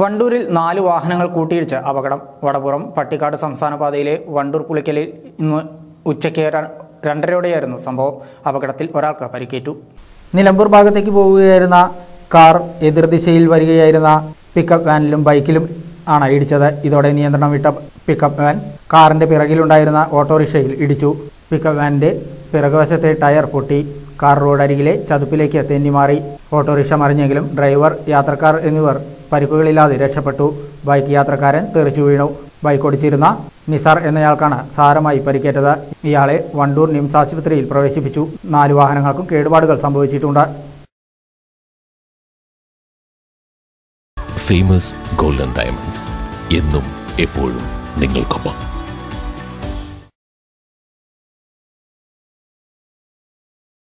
വണ്ടൂരിൽ നാല് വാഹനങ്ങൾ കൂട്ടിയിടിച്ച് അപകടം. വടപുറം പട്ടിക്കാട് സംസ്ഥാന പാതയിലെ വണ്ടൂർ പുളിക്കലിൽ ഇന്ന് ഉച്ചയ്ക്ക് രണ്ടരയോടെയായിരുന്നു സംഭവം. അപകടത്തിൽ ഒരാൾക്ക് പരിക്കേറ്റു. നിലമ്പൂർ ഭാഗത്തേക്ക് പോവുകയായിരുന്ന കാർ എതിർദിശയിൽ വരികയായിരുന്ന പിക്കപ്പ് വാനിലും ബൈക്കിലും ആണ് ഇടിച്ചത്. ഇതോടെ നിയന്ത്രണം വിട്ട പിക്കപ്പ് വാൻ കാറിന്റെ പിറകിലുണ്ടായിരുന്ന ഓട്ടോറിക്ഷയിൽ ഇടിച്ചു. പിക്കപ്പ് വാനിന്റെ പിറകുവശത്തെ ടയർ പൊട്ടി. കാർ റോഡ് അരികിലെ ചതുപ്പിലേക്ക് തെന്നിമാറി ഓട്ടോറിക്ഷ മറിഞ്ഞെങ്കിലും ഡ്രൈവർ യാത്രക്കാർ എന്നിവർ പരിക്കുകളില്ലാതെ രക്ഷപ്പെട്ടു. ബൈക്ക് യാത്രക്കാരൻ തെറിച്ചു വീണു. ബൈക്ക് ഓടിച്ചിരുന്ന നിസാർ എന്നയാൾക്കാണ് സാരമായി പരിക്കേറ്റത്. ഇയാളെ വണ്ടൂർ നിംസ് ആശുപത്രിയിൽ പ്രവേശിപ്പിച്ചു. നാല് വാഹനങ്ങൾക്കും കേടുപാടുകൾ സംഭവിച്ചിട്ടുണ്ട്. ഫേമസ് ഗോൾഡൻ ഡയമണ്ട്സ് എന്നും എപ്പോഴും നിങ്ങൾക്കൊപ്പം.